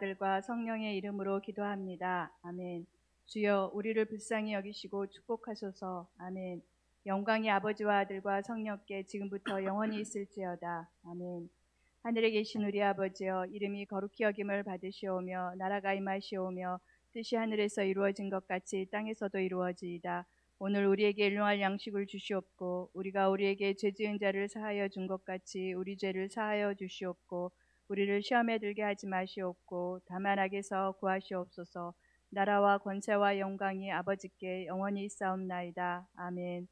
아들과 성령의 이름으로 기도합니다. 아멘. 주여 우리를 불쌍히 여기시고 축복하소서. 아멘. 영광이 아버지와 아들과 성령께 지금부터 영원히 있을지어다. 아멘. 하늘에 계신 우리 아버지여 이름이 거룩히 여김을 받으시오며 나라가 임하시오며 뜻이 하늘에서 이루어진 것 같이 땅에서도 이루어지이다. 오늘 우리에게 일용할 양식을 주시옵고 우리가 우리에게 죄 지은 자를 사하여 준 것 같이 우리 죄를 사하여 주시옵고 우리를 시험에 들게 하지 마시옵고 다만 악에서 구하시옵소서. 나라와 권세와 영광이 아버지께 영원히 있사옵나이다. 아멘.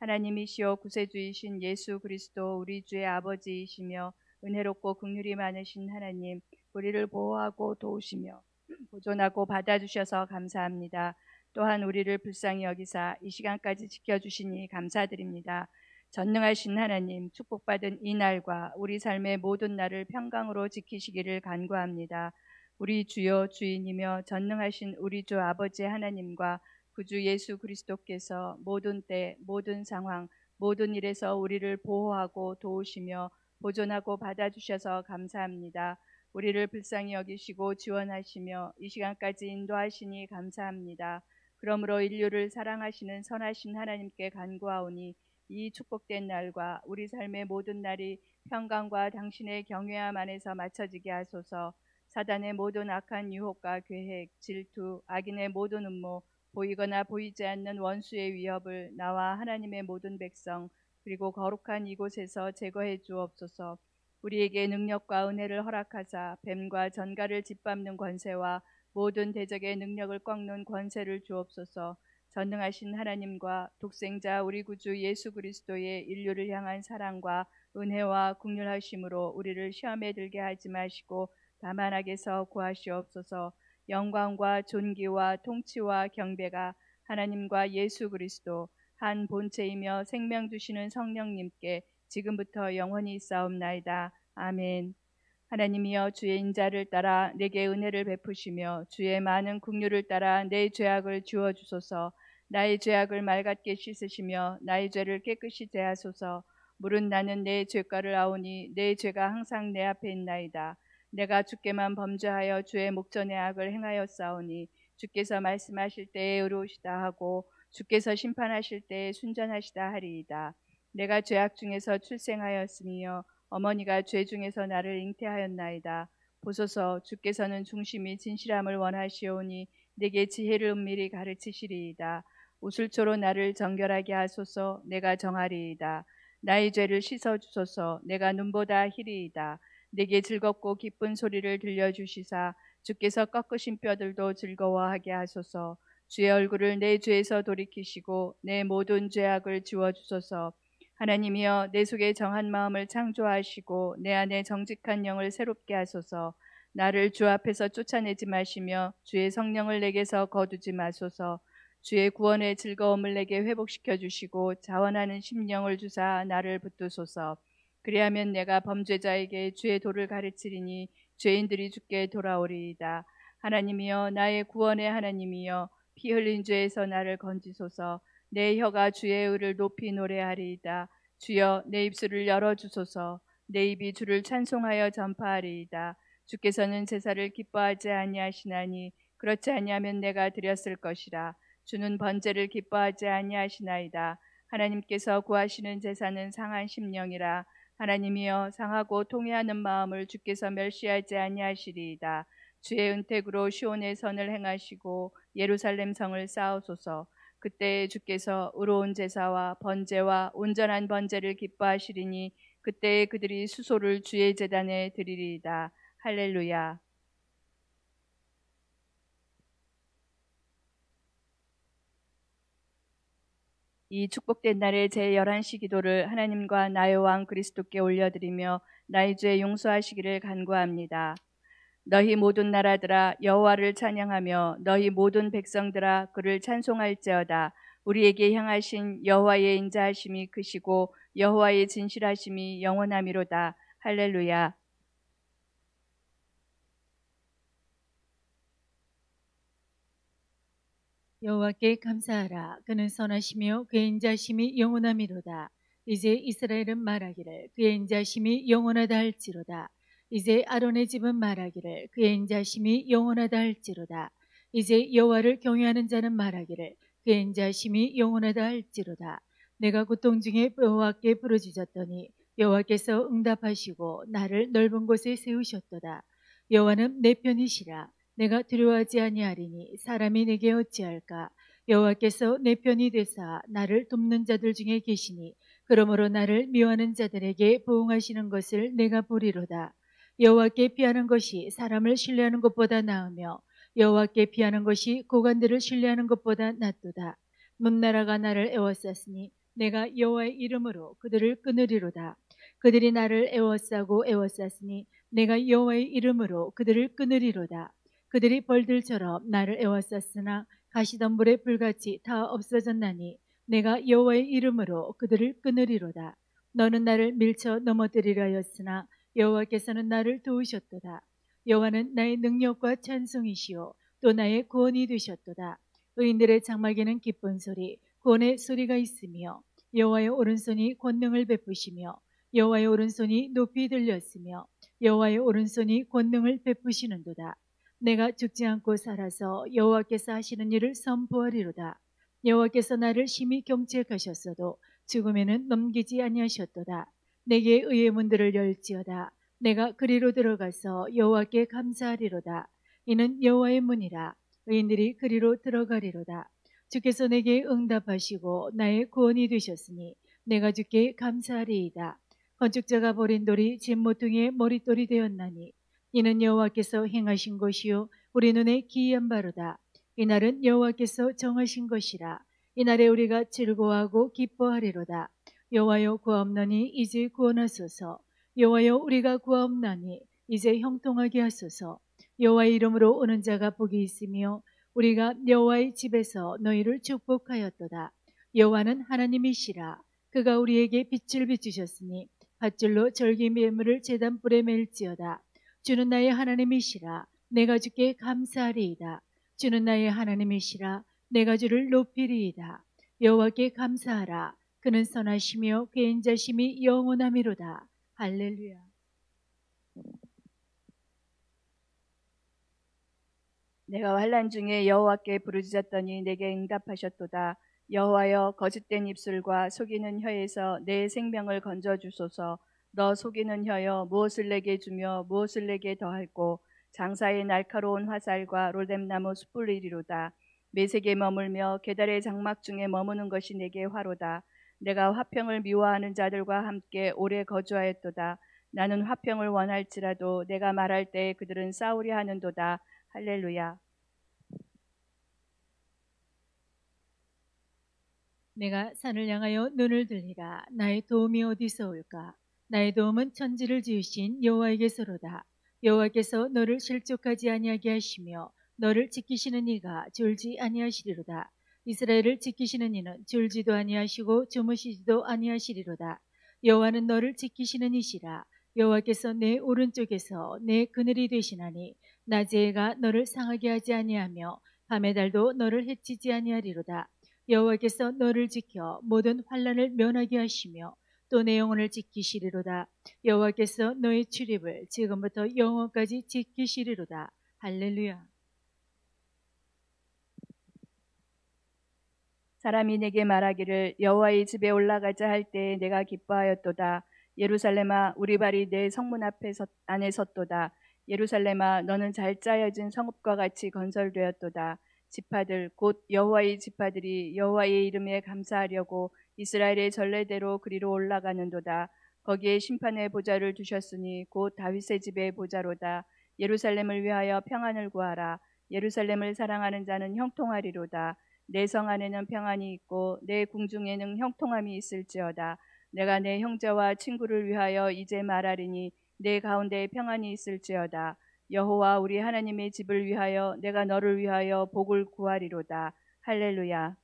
하나님이시여 구세주이신 예수 그리스도 우리 주의 아버지이시며 은혜롭고 긍휼이 많으신 하나님 우리를 보호하고 도우시며 보존하고 받아주셔서 감사합니다. 또한 우리를 불쌍히 여기사 이 시간까지 지켜주시니 감사드립니다. 전능하신 하나님 축복받은 이 날과 우리 삶의 모든 날을 평강으로 지키시기를 간구합니다. 우리 주여 주인이며 전능하신 우리 주 아버지 하나님과 구주 예수 그리스도께서 모든 때 모든 상황 모든 일에서 우리를 보호하고 도우시며 보존하고 받아주셔서 감사합니다. 우리를 불쌍히 여기시고 지원하시며 이 시간까지 인도하시니 감사합니다. 그러므로 인류를 사랑하시는 선하신 하나님께 간구하오니 이 축복된 날과 우리 삶의 모든 날이 평강과 당신의 경외함 안에서 맞춰지게 하소서. 사단의 모든 악한 유혹과 계획, 질투, 악인의 모든 음모, 보이거나 보이지 않는 원수의 위협을 나와 하나님의 모든 백성 그리고 거룩한 이곳에서 제거해 주옵소서. 우리에게 능력과 은혜를 허락하사 뱀과 전갈을 짓밟는 권세와 모든 대적의 능력을 꺾는 권세를 주옵소서. 전능하신 하나님과 독생자 우리 구주 예수 그리스도의 인류를 향한 사랑과 은혜와 국률하심으로 우리를 시험에 들게 하지 마시고 다만 악에서 구하시옵소서. 영광과 존귀와 통치와 경배가 하나님과 예수 그리스도 한 본체이며 생명 주시는 성령님께 지금부터 영원히 있사옵나이다. 아멘. 하나님이여 주의 인자를 따라 내게 은혜를 베푸시며 주의 많은 국류를 따라 내 죄악을 지워 주소서. 나의 죄악을 맑게 씻으시며 나의 죄를 깨끗이 제하소서. 물은 나는 내 죄가를 아오니 내 죄가 항상 내 앞에 있나이다. 내가 주께만 범죄하여 주의 목전의 악을 행하였사오니 주께서 말씀하실 때에 의로우시다 하고 주께서 심판하실 때에 순전하시다 하리이다. 내가 죄악 중에서 출생하였으며 어머니가 죄 중에서 나를 잉태하였나이다. 보소서 주께서는 중심이 진실함을 원하시오니 내게 지혜를 은밀히 가르치시리이다. 우슬초로 나를 정결하게 하소서 내가 정하리이다. 나의 죄를 씻어 주소서 내가 눈보다 희리이다. 내게 즐겁고 기쁜 소리를 들려주시사 주께서 꺾으신 뼈들도 즐거워하게 하소서 주의 얼굴을 내 죄에서 돌이키시고 내 모든 죄악을 지워주소서 하나님이여 내 속에 정한 마음을 창조하시고 내 안에 정직한 영을 새롭게 하소서. 나를 주 앞에서 쫓아내지 마시며 주의 성령을 내게서 거두지 마소서. 주의 구원의 즐거움을 내게 회복시켜 주시고 자원하는 심령을 주사 나를 붙드소서. 그리하면 내가 범죄자에게 죄의 도를 가르치리니 죄인들이 죽게 돌아오리이다. 하나님이여 나의 구원의 하나님이여 피 흘린 죄에서 나를 건지소서 내 혀가 주의 의를 높이 노래하리이다. 주여 내 입술을 열어 주소서 내 입이 주를 찬송하여 전파하리이다. 주께서는 제사를 기뻐하지 아니하시나니 그렇지 아니하면 내가 드렸을 것이라. 주는 번제를 기뻐하지 아니하시나이다. 하나님께서 구하시는 제사는 상한 심령이라. 하나님이여 상하고 통회하는 마음을 주께서 멸시하지 아니하시리이다. 주의 은택으로 시온의 선을 행하시고 예루살렘 성을 쌓으소서. 그때 주께서 의로운 제사와 번제와 온전한 번제를 기뻐하시리니 그때 그들이 수소를 주의 제단에 드리리이다. 할렐루야. 이 축복된 날에 제 11시 기도를 하나님과 나의 왕 그리스도께 올려드리며 나의 죄 용서하시기를 간구합니다. 너희 모든 나라들아 여호와를 찬양하며 너희 모든 백성들아 그를 찬송할지어다. 우리에게 향하신 여호와의 인자하심이 크시고 여호와의 진실하심이 영원함이로다. 할렐루야. 여호와께 감사하라 그는 선하시며 그의 인자심이 영원함이로다 이제 이스라엘은 말하기를 그의 인자심이 영원하다 할지로다 이제 아론의 집은 말하기를 그의 인자심이 영원하다 할지로다. 이제 여호와를 경외하는 자는 말하기를 그의 인자심이 영원하다 할지로다. 내가 고통 중에 여호와께 부르짖었더니 여호와께서 응답하시고 나를 넓은 곳에 세우셨도다. 여호와는 내 편이시라. 내가 두려워하지 아니하리니 사람이 내게 어찌할까? 여호와께서 내 편이 되사 나를 돕는 자들 중에 계시니 그러므로 나를 미워하는 자들에게 보응하시는 것을 내가 보리로다. 여호와께 피하는 것이 사람을 신뢰하는 것보다 나으며 여호와께 피하는 것이 고관들을 신뢰하는 것보다 낫도다. 문나라가 나를 애워쌌으니 내가 여호와의 이름으로 그들을 끊으리로다. 그들이 나를 애워싸고 애워쌌으니 내가 여호와의 이름으로 그들을 끊으리로다. 그들이 벌들처럼 나를 애워쌌으나 가시덤불의 불같이 다 없어졌나니 내가 여호와의 이름으로 그들을 끊으리로다. 너는 나를 밀쳐 넘어뜨리려 하였으나 여호와께서는 나를 도우셨도다. 여호와는 나의 능력과 찬송이시요 또 나의 구원이 되셨도다. 의인들의 장막에는 기쁜 소리, 구원의 소리가 있으며 여호와의 오른손이 권능을 베푸시며 여호와의 오른손이 높이 들렸으며 여호와의 오른손이 권능을 베푸시는도다. 내가 죽지 않고 살아서 여호와께서 하시는 일을 선포하리로다. 여호와께서 나를 심히 경책하셨어도 죽음에는 넘기지 아니하셨도다. 내게 의의 문들을 열지어다. 내가 그리로 들어가서 여호와께 감사하리로다. 이는 여호와의 문이라. 의인들이 그리로 들어가리로다. 주께서 내게 응답하시고 나의 구원이 되셨으니 내가 주께 감사하리이다. 건축자가 버린 돌이 집 모퉁이의 머릿돌이 되었나니 이는 여호와께서 행하신 것이요 우리 눈에 기이한 바로다. 이날은 여호와께서 정하신 것이라. 이날에 우리가 즐거워하고 기뻐하리로다. 여호와여 구하옵나니 이제 구원하소서. 여호와여 우리가 구하옵나니 이제 형통하게 하소서. 여호와의 이름으로 오는 자가 복이 있으며 우리가 여호와의 집에서 너희를 축복하였도다. 여호와는 하나님이시라. 그가 우리에게 빛을 비추셨으니 밧줄로 절기 매물을 제단불에 맬지어다. 주는 나의 하나님이시라. 내가 주께 감사하리이다. 주는 나의 하나님이시라. 내가 주를 높이리이다. 여호와께 감사하라. 그는 선하시며 그의 인자심이 영원함이로다. 할렐루야. 내가 환란 중에 여호와께 부르짖었더니 내게 응답하셨도다. 여호와여 거짓된 입술과 속이는 혀에서 내 생명을 건져 주소서. 너 속이는 혀여 무엇을 내게 주며 무엇을 내게 더할고 장사의 날카로운 화살과 로뎀나무 숯불이리로다. 매색에 머물며 계달의 장막 중에 머무는 것이 내게 화로다. 내가 화평을 미워하는 자들과 함께 오래 거주하였도다. 나는 화평을 원할지라도 내가 말할 때 그들은 싸우려 하는도다. 할렐루야. 내가 산을 향하여 눈을 들리라. 나의 도움이 어디서 올까? 나의 도움은 천지를 지으신 여호와에게서로다. 여호와께서 너를 실족하지 아니하게 하시며 너를 지키시는 이가 졸지 아니하시리로다. 이스라엘을 지키시는 이는 졸지도 아니하시고 주무시지도 아니하시리로다. 여호와는 너를 지키시는 이시라. 여호와께서 내 오른쪽에서 내 그늘이 되시나니 낮의 해가 너를 상하게 하지 아니하며 밤의 달도 너를 해치지 아니하리로다. 여호와께서 너를 지켜 모든 환란을 면하게 하시며 또 내 영혼을 지키시리로다. 여호와께서 너의 출입을 지금부터 영원까지 지키시리로다. 할렐루야. 사람이 내게 말하기를 여호와의 집에 올라가자 할때 내가 기뻐하였도다. 예루살렘아 우리 발이 내 성문 앞에 섰, 안에 섰도다. 예루살렘아 너는 잘 짜여진 성읍과 같이 건설되었도다. 지파들 곧 여호와의 지파들이 여호와의 이름에 감사하려고 이스라엘의 전례대로 그리로 올라가는도다. 거기에 심판의 보좌를 두셨으니 곧 다윗의 집의 보좌로다. 예루살렘을 위하여 평안을 구하라. 예루살렘을 사랑하는 자는 형통하리로다. 내 성 안에는 평안이 있고 내 궁중에는 형통함이 있을지어다. 내가 내 형제와 친구를 위하여 이제 말하리니 내 가운데 평안이 있을지어다. 여호와 우리 하나님의 집을 위하여 내가 너를 위하여 복을 구하리로다. 할렐루야.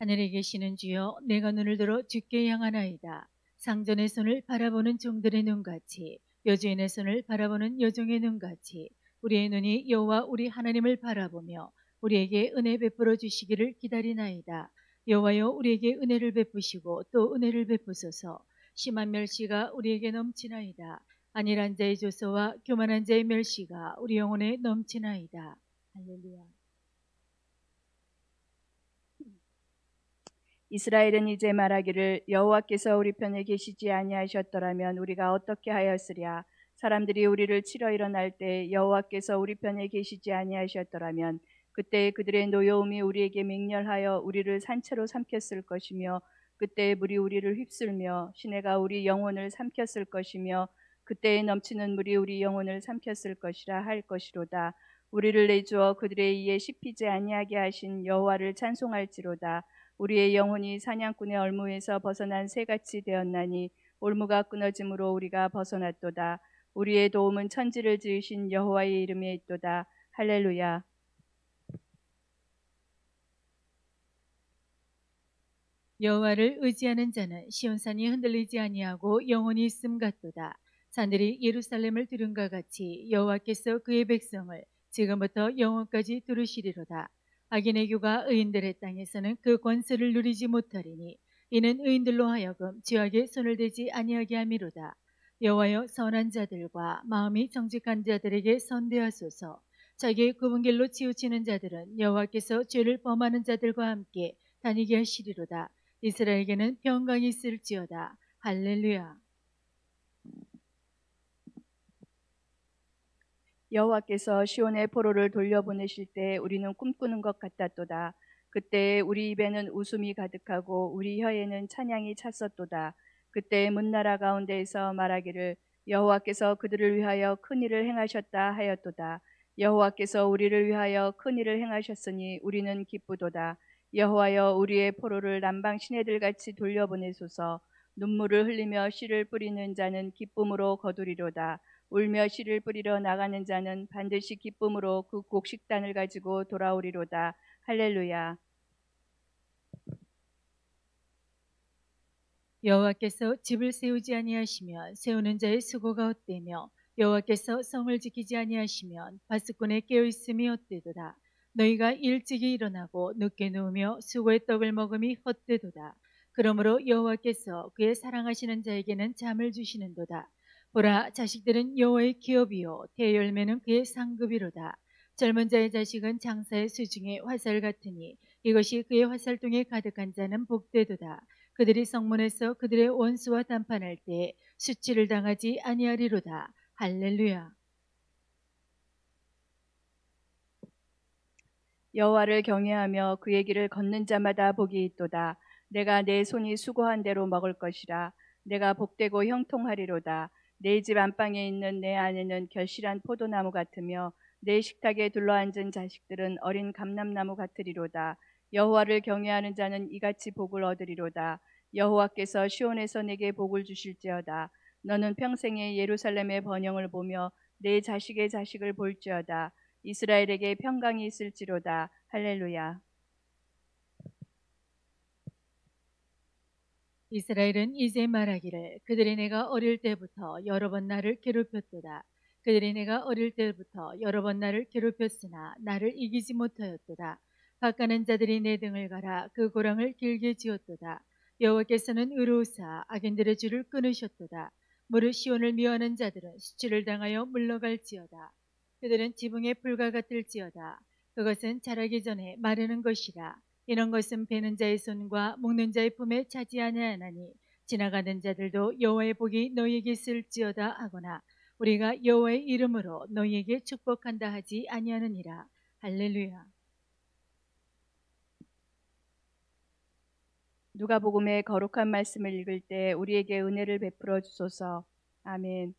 하늘에 계시는 주여 내가 눈을 들어 주께 향하나이다. 상전의 손을 바라보는 종들의 눈같이 여주인의 손을 바라보는 여종의 눈같이 우리의 눈이 여호와 우리 하나님을 바라보며 우리에게 은혜 베풀어 주시기를 기다리나이다. 여호와여 우리에게 은혜를 베푸시고 또 은혜를 베푸소서. 심한 멸시가 우리에게 넘치나이다. 안일한 자의 조소와 교만한 자의 멸시가 우리 영혼에 넘치나이다. 할렐루야. 이스라엘은 이제 말하기를 여호와께서 우리 편에 계시지 아니하셨더라면 우리가 어떻게 하였으랴 사람들이 우리를 치러 일어날 때 여호와께서 우리 편에 계시지 아니하셨더라면 그때 그들의 노여움이 우리에게 맹렬하여 우리를 산채로 삼켰을 것이며 그때 물이 우리를 휩쓸며 시내가 우리 영혼을 삼켰을 것이며 그때에 넘치는 물이 우리 영혼을 삼켰을 것이라 할 것이로다 우리를 내주어 그들의 의에 씹히지 아니하게 하신 여호와를 찬송할지로다 우리의 영혼이 사냥꾼의 얼무에서 벗어난 새같이 되었나니 올무가 끊어짐으로 우리가 벗어났도다. 우리의 도움은 천지를 지으신 여호와의 이름에 있도다. 할렐루야. 여호와를 의지하는 자는 시온산이 흔들리지 아니하고 영원히 있음 같도다. 산들이 예루살렘을 들은가 같이 여호와께서 그의 백성을 지금부터 영원까지 들으시리로다. 악인의 교가 의인들의 땅에서는 그 권세를 누리지 못하리니 이는 의인들로 하여금 죄악에 손을 대지 아니하게 함이로다. 여호와여 선한 자들과 마음이 정직한 자들에게 선대하소서. 자기의 굽은 길로 치우치는 자들은 여호와께서 죄를 범하는 자들과 함께 다니게 하시리로다. 이스라엘에게는 평강이 있을지어다. 할렐루야. 여호와께서 시온의 포로를 돌려보내실 때 우리는 꿈꾸는 것 같았도다. 그때 우리 입에는 웃음이 가득하고 우리 혀에는 찬양이 찼었도다. 그때 문나라 가운데에서 말하기를 여호와께서 그들을 위하여 큰 일을 행하셨다 하였도다. 여호와께서 우리를 위하여 큰 일을 행하셨으니 우리는 기쁘도다. 여호와여 우리의 포로를 남방 시내들 같이 돌려보내소서. 눈물을 흘리며 씨를 뿌리는 자는 기쁨으로 거두리로다. 울며 씨를 뿌리러 나가는 자는 반드시 기쁨으로 그 곡식단을 가지고 돌아오리로다. 할렐루야. 여호와께서 집을 세우지 아니하시면 세우는 자의 수고가 헛되며 여호와께서 성을 지키지 아니하시면 바스꾼의 깨어 있음이 헛되도다. 너희가 일찍이 일어나고 늦게 누우며 수고의 떡을 먹음이 헛되도다. 그러므로 여호와께서 그의 사랑하시는 자에게는 잠을 주시는도다. 보라 자식들은 여호와의 기업이요 대열매는 그의 상급이로다. 젊은 자의 자식은 장사의 수중에 화살 같으니 이것이 그의 화살통에 가득한 자는 복되도다. 그들이 성문에서 그들의 원수와 담판할 때 수치를 당하지 아니하리로다. 할렐루야. 여호와를 경외하며 그의 길을 걷는 자마다 복이 있도다. 내가 내 손이 수고한 대로 먹을 것이라. 내가 복되고 형통하리로다. 내 집 안방에 있는 내 아내는 결실한 포도나무 같으며 내 식탁에 둘러앉은 자식들은 어린 감람나무 같으리로다. 여호와를 경외하는 자는 이같이 복을 얻으리로다. 여호와께서 시온에서 내게 복을 주실지어다. 너는 평생에 예루살렘의 번영을 보며 내 자식의 자식을 볼지어다. 이스라엘에게 평강이 있을지로다. 할렐루야. 이스라엘은 이제 말하기를 그들이 내가 어릴 때부터 여러 번 나를 괴롭혔도다. 그들이 내가 어릴 때부터 여러 번 나를 괴롭혔으나 나를 이기지 못하였도다. 바가는 자들이 내 등을 갈아 그 고랑을 길게 지었도다. 여호와께서는 의로우사 악인들의 줄을 끊으셨도다. 무릇 시온을 미워하는 자들은 수치를 당하여 물러갈지어다. 그들은 지붕의 불과 같을지어다. 그것은 자라기 전에 마르는 것이라. 이런 것은 베는 자의 손과 먹는 자의 품에 차지 아니하나니 지나가는 자들도 여호와의 복이 너희에게 있을지어다 하거나 우리가 여호와의 이름으로 너희에게 축복한다 하지 아니하느니라 할렐루야 누가복음의 거룩한 말씀을 읽을 때 우리에게 은혜를 베풀어 주소서 아멘.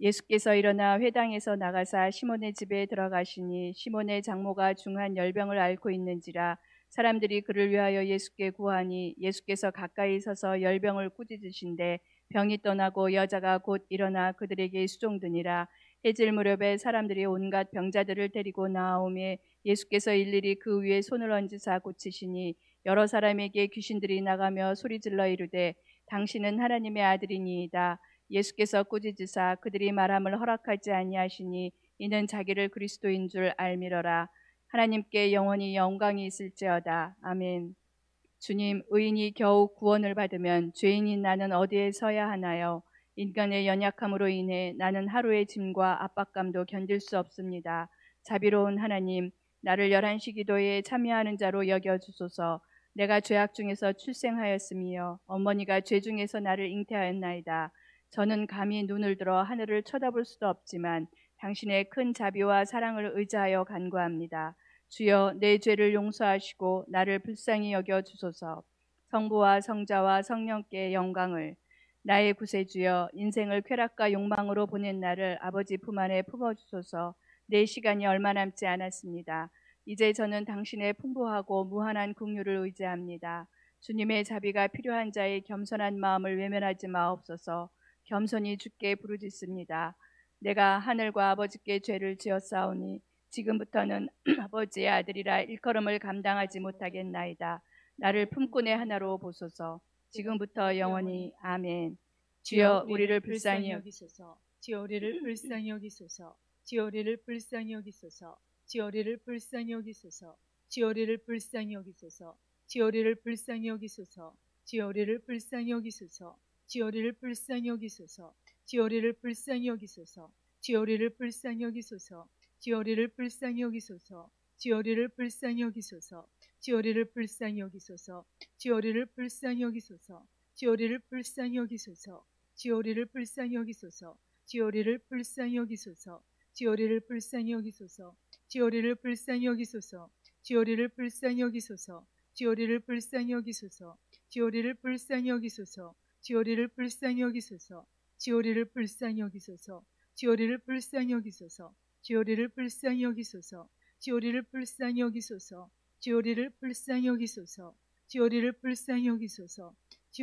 예수께서 일어나 회당에서 나가사 시몬의 집에 들어가시니 시몬의 장모가 중한 열병을 앓고 있는지라 사람들이 그를 위하여 예수께 구하니 예수께서 가까이 서서 열병을 꾸짖으신데 병이 떠나고 여자가 곧 일어나 그들에게 수종드니라 해질 무렵에 사람들이 온갖 병자들을 데리고 나오매 예수께서 일일이 그 위에 손을 얹으사 고치시니 여러 사람에게 귀신들이 나가며 소리질러 이르되 당신은 하나님의 아들이니이다 예수께서 꾸짖으사 그들이 말함을 허락하지 아니하시니 이는 자기를 그리스도인 줄 알미러라 하나님께 영원히 영광이 있을지어다. 아멘. 주님, 의인이 겨우 구원을 받으면 죄인인 나는 어디에 서야 하나요? 인간의 연약함으로 인해 나는 하루의 짐과 압박감도 견딜 수 없습니다. 자비로운 하나님, 나를 열한 시 기도에 참여하는 자로 여겨 주소서. 내가 죄악 중에서 출생하였으며 어머니가 죄 중에서 나를 잉태하였나이다. 저는 감히 눈을 들어 하늘을 쳐다볼 수도 없지만 당신의 큰 자비와 사랑을 의지하여 간구합니다. 주여 내 죄를 용서하시고 나를 불쌍히 여겨 주소서. 성부와 성자와 성령께 영광을 나의 구세주여 인생을 쾌락과 욕망으로 보낸 나를 아버지 품 안에 품어 주소서. 내 시간이 얼마 남지 않았습니다. 이제 저는 당신의 풍부하고 무한한 긍휼을 의지합니다. 주님의 자비가 필요한 자의 겸손한 마음을 외면하지 마옵소서. 겸손히 주께 부르짖습니다. 내가 하늘과 아버지께 죄를 지었사오니 지금부터는 아버지의 아들이라 일컬음을 감당하지 못하겠나이다. 나를 품꾼의 하나로 보소서. 지금부터 영원히 아멘. 주여 우리를 불쌍히 여기 여기소서. 주여 우리를 불쌍히 여기소서. 주여 우리를 불쌍히 여기소서. 우리를 불쌍히 여기소서. 우리를 불쌍히 여기소서. 우리를 불쌍히 여기소서. 우리를 불쌍히 여기소서. 우리를 불쌍히 여기소서. 우리를 불쌍히 여기소서. 우리를 불쌍히 여기소서. 우리를 불쌍히 여기소서. 우리를 불쌍히 여기소서. 우리를 불쌍히 여기소서. 우리를 불쌍히 여기소서. 우리를 불쌍히 여기소서. 우리를 불쌍히 여기소서. 우리를 불쌍히 여기소서. 우리를 불쌍히 여기소서. 우리를 불쌍히 여기소서. 우리를 불쌍히 여기소서. 우리를 불쌍히 여기소서. 우리를 불쌍히 여기소서. 우리를 불쌍히 여기소서. 우리를 불쌍히 여기소서. 우리를 불쌍히 여기소서. 우리를 불쌍히 여기소서. 우리를 불쌍히 여기소서. 우리를 불쌍히 여기소서. 우리를 불쌍히 여기소서.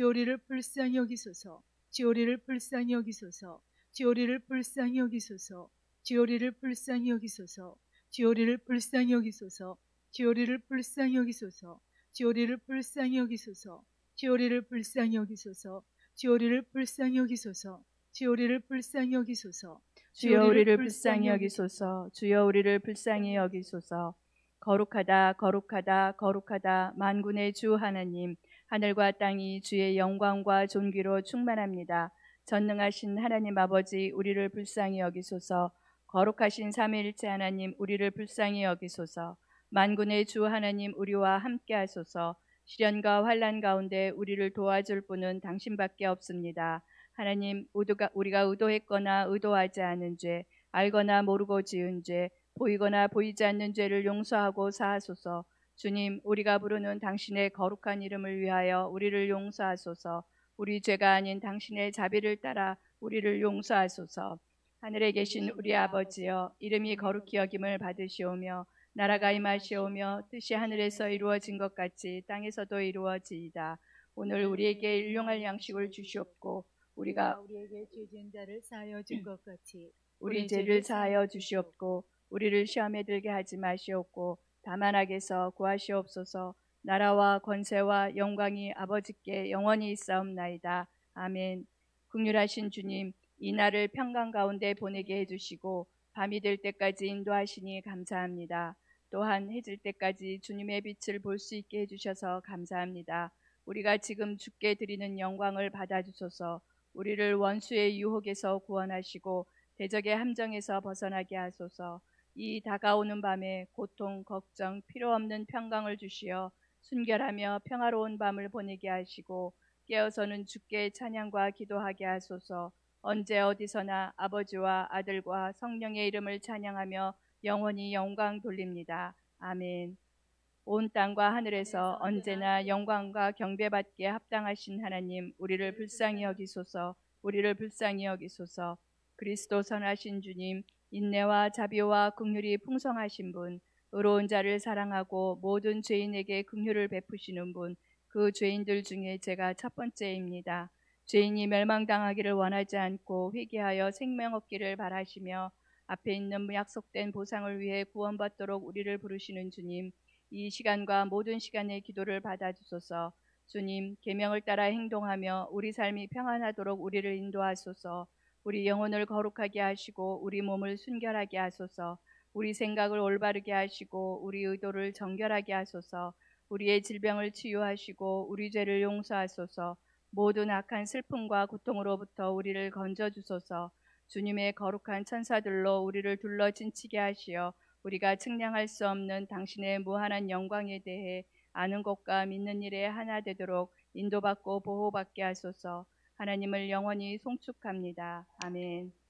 우리를 불쌍히 여기소서. 우리를 불쌍히 여기소서. 우리를 불쌍히 여기소서. 우리를 불쌍히 여기소서. 지오리를 불쌍히 여기소서. 지오리를 불쌍히 여기소서. 지오리를 불쌍히 여기소서. 지오리를 불쌍히 여기소서. 지오리를 불쌍히 여기소서. 지오리를 불쌍히 여기소서. 주여 우리를 불쌍히 여기소서. 주여 우리를 불쌍히 여기소서. 거룩하다 거룩하다 거룩하다. 만군의 주 하나님 하늘과 땅이 주의 영광과 존귀로 충만합니다. 전능하신 하나님 아버지 우리를 불쌍히 여기소서. 거룩하신 삼위일체 하나님 우리를 불쌍히 여기소서. 만군의 주 하나님 우리와 함께 하소서. 시련과 환란 가운데 우리를 도와줄 분은 당신밖에 없습니다. 하나님 우도가, 우리가 의도했거나 의도하지 않은 죄, 알거나 모르고 지은 죄, 보이거나 보이지 않는 죄를 용서하고 사하소서. 주님, 우리가 부르는 당신의 거룩한 이름을 위하여 우리를 용서하소서. 우리 죄가 아닌 당신의 자비를 따라 우리를 용서하소서. 하늘에 계신 우리 아버지여, 이름이 거룩히 여김을 받으시오며 나라가 임하시오며 뜻이 하늘에서 이루어진 것 같이 땅에서도 이루어지이다. 오늘 우리에게 일용할 양식을 주시옵고 우리가 우리에게 죄진 자를 사하여 준 것 같이 우리 죄를 사하여 주시옵고 우리를 시험에 들게 하지 마시옵고 다만 악에서 구하시옵소서. 나라와 권세와 영광이 아버지께 영원히 있사옵나이다. 아멘. 국률하신 주님 이 날을 평강 가운데 보내게 해주시고 밤이 될 때까지 인도하시니 감사합니다 또한 해질 때까지 주님의 빛을 볼 수 있게 해주셔서 감사합니다 우리가 지금 주께 드리는 영광을 받아주소서 우리를 원수의 유혹에서 구원하시고 대적의 함정에서 벗어나게 하소서. 이 다가오는 밤에 고통, 걱정, 필요 없는 평강을 주시어 순결하며 평화로운 밤을 보내게 하시고 깨어서는 주께 찬양과 기도하게 하소서. 언제 어디서나 아버지와 아들과 성령의 이름을 찬양하며 영원히 영광 돌립니다. 아멘. 온 땅과 하늘에서 언제나 영광과 경배받기에 합당하신 하나님, 우리를 불쌍히 여기소서, 우리를 불쌍히 여기소서. 그리스도 선하신 주님, 인내와 자비와 긍휼이 풍성하신 분, 의로운 자를 사랑하고 모든 죄인에게 긍휼을 베푸시는 분, 그 죄인들 중에 제가 첫 번째입니다. 죄인이 멸망당하기를 원하지 않고 회개하여 생명 얻기를 바라시며 앞에 있는 약속된 보상을 위해 구원받도록 우리를 부르시는 주님, 이 시간과 모든 시간의 기도를 받아주소서. 주님, 계명을 따라 행동하며 우리 삶이 평안하도록 우리를 인도하소서. 우리 영혼을 거룩하게 하시고 우리 몸을 순결하게 하소서. 우리 생각을 올바르게 하시고 우리 의도를 정결하게 하소서. 우리의 질병을 치유하시고 우리 죄를 용서하소서 모든 악한 슬픔과 고통으로부터 우리를 건져 주소서 주님의 거룩한 천사들로 우리를 둘러 진치게 하시어 우리가 측량할 수 없는 당신의 무한한 영광에 대해 아는 것과 믿는 일에 하나 되도록 인도받고 보호받게 하소서 하나님을 영원히 송축합니다. 아멘.